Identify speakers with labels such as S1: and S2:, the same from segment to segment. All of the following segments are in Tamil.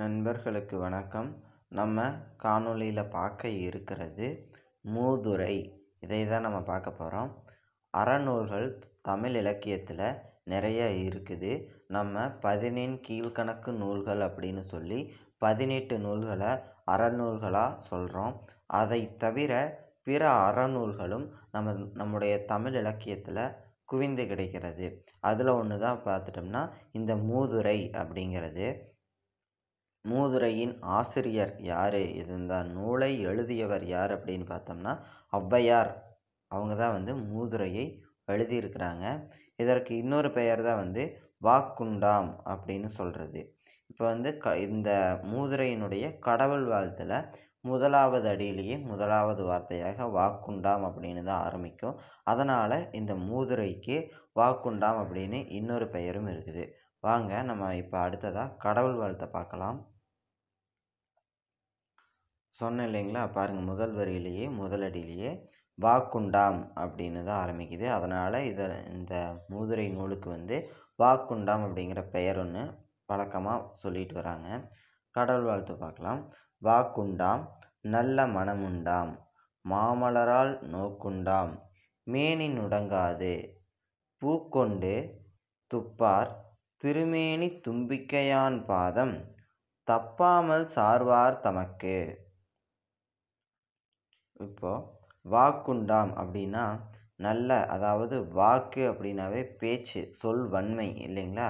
S1: நண்பர்களுக்கு வணக்கம் நம்ம காணொளியில் பார்க்க இருக்கிறது மூதுரை இதை தான் நம்ம பார்க்க போகிறோம் அறநூல்கள் தமிழ் இலக்கியத்தில் நிறைய இருக்குது நம்ம பதினெண் கீழ்கணக்கு நூல்கள் அப்படின்னு சொல்லி பதினெட்டு நூல்களை அறநூல்களாக சொல்கிறோம் அதை தவிர பிற அறநூல்களும் நம்ம நம்முடைய தமிழ் இலக்கியத்தில் குவிந்து கிடைக்கிறது அதில் ஒன்று தான் பார்த்துட்டோம்னா இந்த மூதுரை அப்படிங்கிறது மூதுரையின் ஆசிரியர் யார் இருந்த நூலை எழுதியவர் யார் அப்படின்னு பார்த்தோம்னா ஔவையார் அவங்க தான் வந்து மூதுரையை எழுதியிருக்கிறாங்க இதற்கு இன்னொரு பெயர் தான் வந்து வாக்குண்டாம் அப்படின்னு சொல்கிறது இப்போ வந்து க இந்த மூதுரையினுடைய கடவுள் வாழ்த்தில் முதலாவது அடியிலேயே முதலாவது வார்த்தையாக வாக்குண்டாம் அப்படின்னு தான் ஆரம்பிக்கும் அதனால் இந்த மூதுரைக்கு வாக்குண்டாம் அப்படின்னு இன்னொரு பெயரும் இருக்குது வாங்க நம்ம இப்போ அடுத்ததாக கடவுள் வாழ்த்தை பார்க்கலாம் சொன்னேன் இல்லைங்களா பாருங்கள் முதல் வரியிலேயே முதலடியிலேயே வாக்குண்டாம் அப்படின்னு தான் ஆரம்பிக்குது அதனால் இதை இந்த மூதுரை நூலுக்கு வந்து வாக்குண்டாம் அப்படிங்கிற பெயர் ஒன்று வழக்கமாக சொல்லிட்டு வராங்க கடவுள் வாழ்த்து பார்க்கலாம் வாக்குண்டாம் நல்ல மனமுண்டாம் மாமலரால் நோக்குண்டாம் மேனின் உடங்காது பூக்கொண்டு துப்பார் திருமேனி தும்பிக்கையான் பாதம் தப்பாமல் சார்வார் தமக்கு இப்போ வாக்குண்டாம் அப்படின்னா நல்ல அதாவது வாக்கு அப்படின்னாவே பேச்சு சொல் வன்மை இல்லைங்களா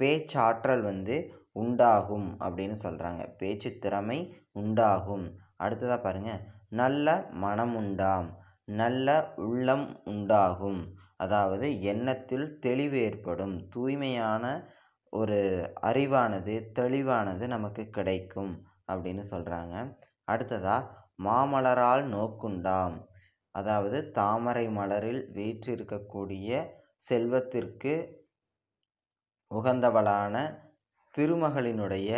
S1: பேச்சாற்றல் வந்து உண்டாகும் அப்படின்னு சொல்கிறாங்க பேச்சு திறமை உண்டாகும் அடுத்ததாக பாருங்கள் நல்ல மனம் உண்டாம் நல்ல உள்ளம் உண்டாகும் அதாவது எண்ணத்தில் தெளிவு ஏற்படும் தூய்மையான ஒரு அறிவானது தெளிவானது நமக்கு கிடைக்கும் அப்படின்னு சொல்கிறாங்க அடுத்ததாக மாமலரால் நோக்குண்டாம் அதாவது தாமரை மலரில் வீற்றிருக்கக்கூடிய செல்வத்திற்கு உகந்தவளான திருமகளினுடைய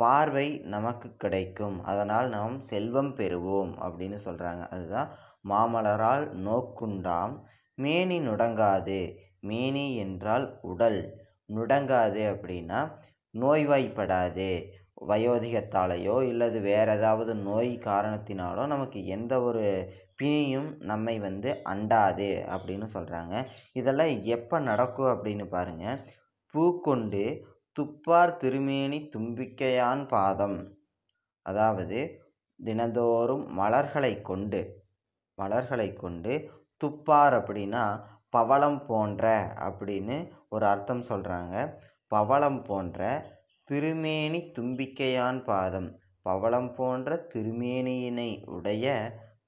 S1: பார்வை நமக்கு கிடைக்கும் அதனால் நாம் செல்வம் பெறுவோம் அப்படின்னு சொல்கிறாங்க அதுதான் மாமலரால் நோக்குண்டாம் மேனி நுடங்காது மேனி என்றால் உடல் நுடங்காது அப்படின்னா நோய்வாய்ப்படாது வயோதிகத்தாலேயோ இல்லது வேறு ஏதாவது நோய் காரணத்தினாலோ நமக்கு எந்த ஒரு பிணியும் நம்மை வந்து அண்டாது அப்படின்னு சொல்கிறாங்க இதெல்லாம் எப்போ நடக்கும் அப்படின்னு பாருங்கள் பூக்கொண்டு துப்பார் திருமேனி தும்பிக்கையான் பாதம் அதாவது தினந்தோறும் மலர்களை கொண்டு மலர்களை கொண்டு துப்பார் அப்படின்னா பவளம் போன்ற அப்படின்னு ஒரு அர்த்தம் சொல்கிறாங்க பவளம் போன்ற திருமேனி தும்பிக்கையான் பாதம் பவளம் போன்ற திருமேனியினை உடைய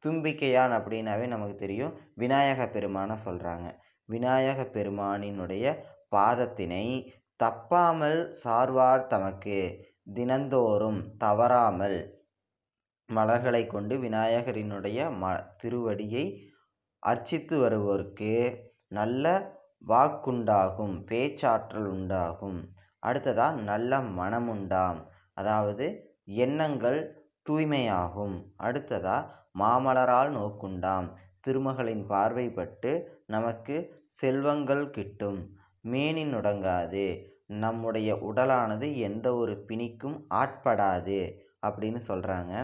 S1: தும்பிக்கையான் அப்படின்னாவே நமக்கு தெரியும் விநாயக பெருமானை சொல்கிறாங்க விநாயக பெருமானினுடைய பாதத்தினை தப்பாமல் சார்வார் தமக்கு தினந்தோறும் தவறாமல் மலர்களை கொண்டு விநாயகரினுடைய ம திருவடியை அர்ச்சித்து வருவோருக்கு நல்ல வாக்குண்டாகும் பேச்சாற்றல் உண்டாகும் அடுத்ததாக நல்ல மனமுண்டாம் அதாவது எண்ணங்கள் தூய்மையாகும் அடுத்ததாக மாமலரால் நோக்குண்டாம் திருமகளின் பார்வைப்பட்டு நமக்கு செல்வங்கள் கிட்டும் மேனி நுடங்காது நம்முடைய உடலானது எந்த ஒரு பிணிக்கும் ஆட்படாது அப்படின்னு சொல்கிறாங்க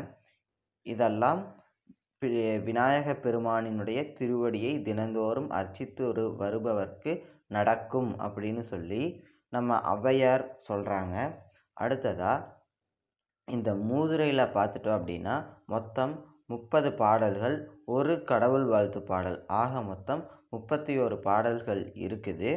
S1: இதெல்லாம் விநாயக பெருமானினுடைய திருவடியை தினந்தோறும் அர்ச்சித்து ஒரு வருபவர்க்கு நடக்கும் அப்படின்னு சொல்லி நம்ம ஔவையார் சொல்கிறாங்க அடுத்ததாக இந்த மூதுரையில் பார்த்துட்டோம் அப்படின்னா மொத்தம் முப்பது பாடல்கள் ஒரு கடவுள் வாழ்த்து பாடல் ஆக மொத்தம் முப்பத்தி ஒரு பாடல்கள் இருக்குது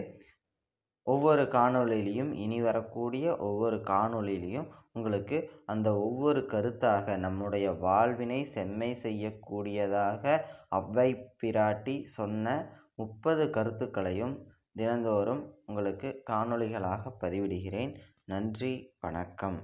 S1: ஒவ்வொரு காணொளியிலையும் இனி வரக்கூடிய ஒவ்வொரு காணொளியிலையும் உங்களுக்கு அந்த ஒவ்வொரு கருத்தாக நம்முடைய வாழ்வினை செம்மை செய்யக்கூடியதாக அவ்வை பிராட்டி சொன்ன முப்பது கருத்துக்களையும் தினந்தோறும் உங்களுக்கு காணொளிகளாக பதிவிடுகிறேன் நன்றி வணக்கம்